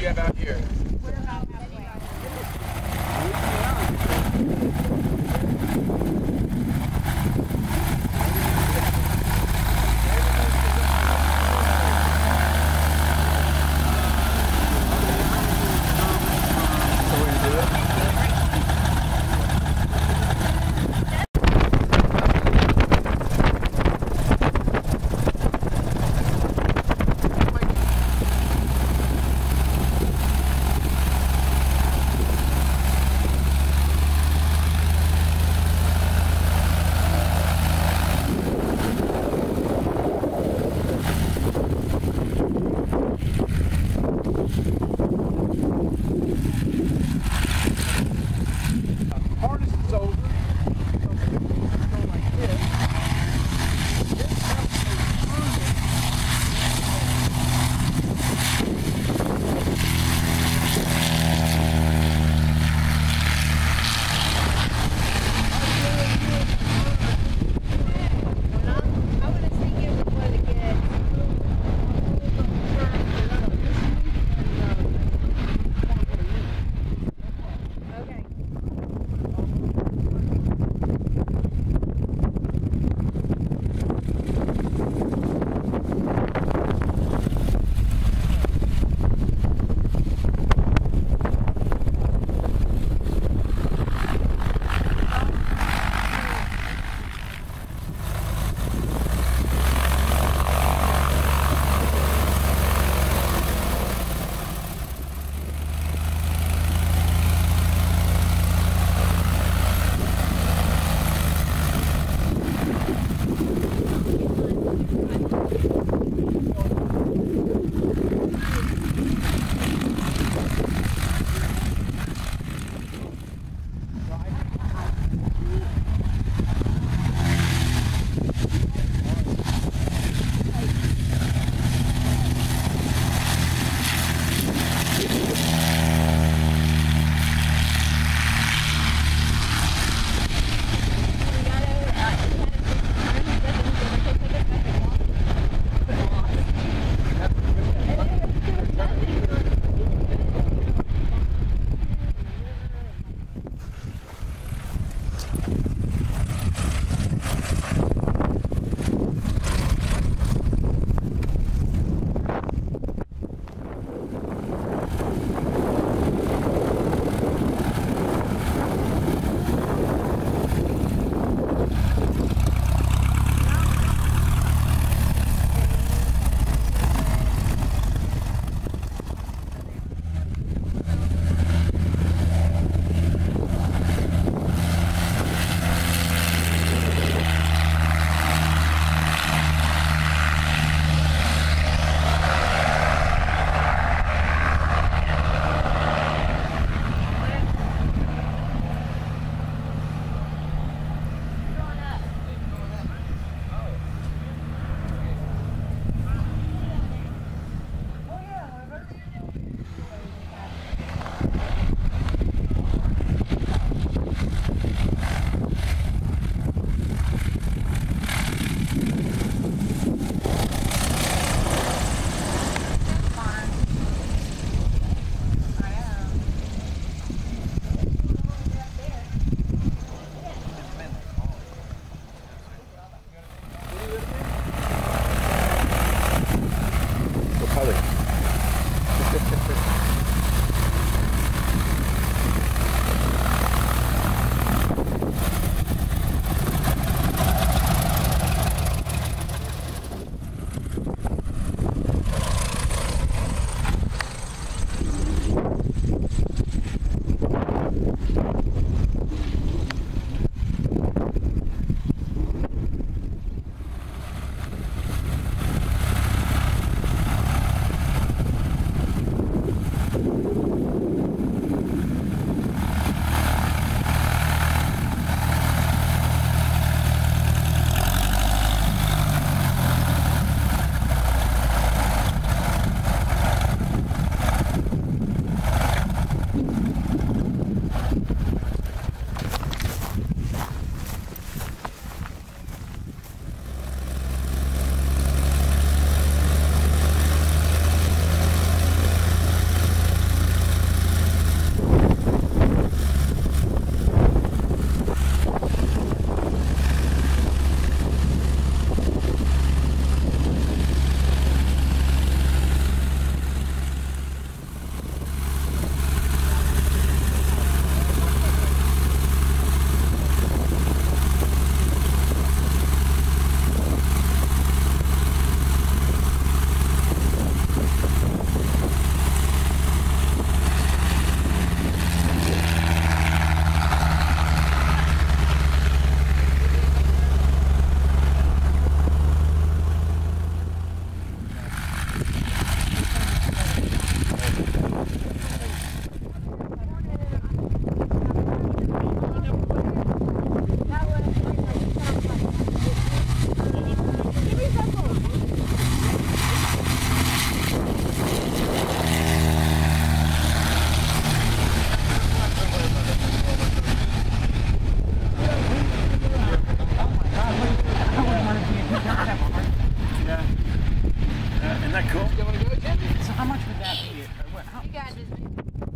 you have out here? So how much would that be?